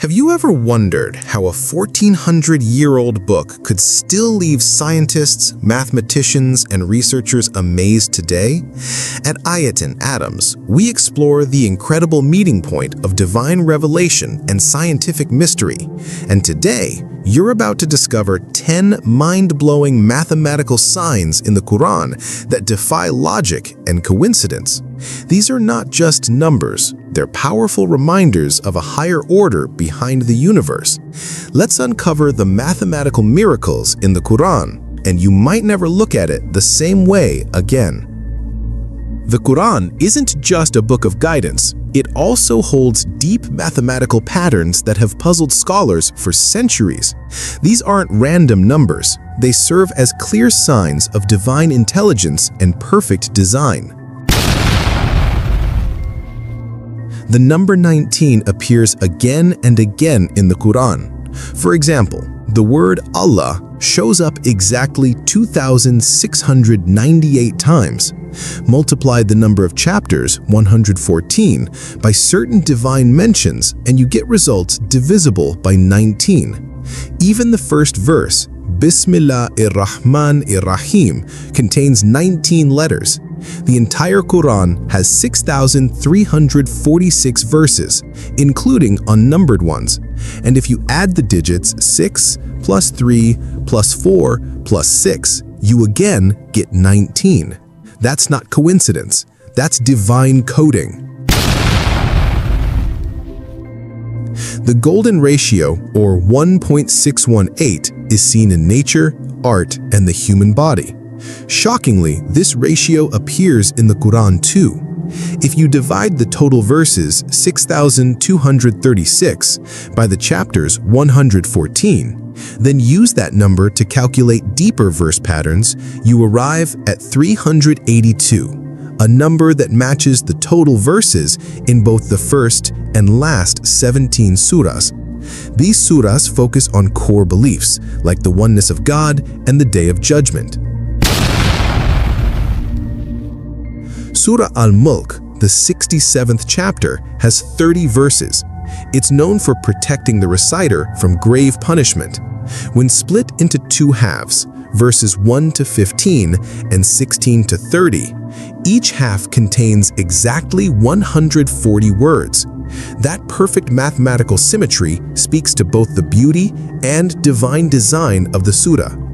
Have you ever wondered how a 1400-year-old book could still leave scientists, mathematicians, and researchers amazed today? At Ayat & Atoms, we explore the incredible meeting point of divine revelation and scientific mystery. And today, you're about to discover 10 mind-blowing mathematical signs in the Quran that defy logic and coincidence. These are not just numbers, they're powerful reminders of a higher order behind the universe. Let's uncover the mathematical miracles in the Quran, and you might never look at it the same way again. The Quran isn't just a book of guidance, it also holds deep mathematical patterns that have puzzled scholars for centuries. These aren't random numbers, they serve as clear signs of divine intelligence and perfect design. The number 19 appears again and again in the Quran. For example, the word Allah shows up exactly 2,698 times. Multiply the number of chapters, 114, by certain divine mentions and you get results divisible by 19. Even the first verse, Bismillah ir-Rahman ir-Rahim, contains 19 letters, the entire Quran has 6,346 verses, including unnumbered ones. And if you add the digits 6 plus 3 plus 4 plus 6, you again get 19. That's not coincidence. That's divine coding. The golden ratio, or 1.618, is seen in nature, art, and the human body. Shockingly, this ratio appears in the Quran too. If you divide the total verses 6,236 by the chapters 114, then use that number to calculate deeper verse patterns, you arrive at 382, a number that matches the total verses in both the first and last 17 surahs. These surahs focus on core beliefs, like the oneness of God and the Day of Judgment. Surah Al-Mulk, the 67th chapter, has 30 verses. It's known for protecting the reciter from grave punishment. When split into two halves, verses 1 to 15 and 16 to 30, each half contains exactly 140 words. That perfect mathematical symmetry speaks to both the beauty and divine design of the surah.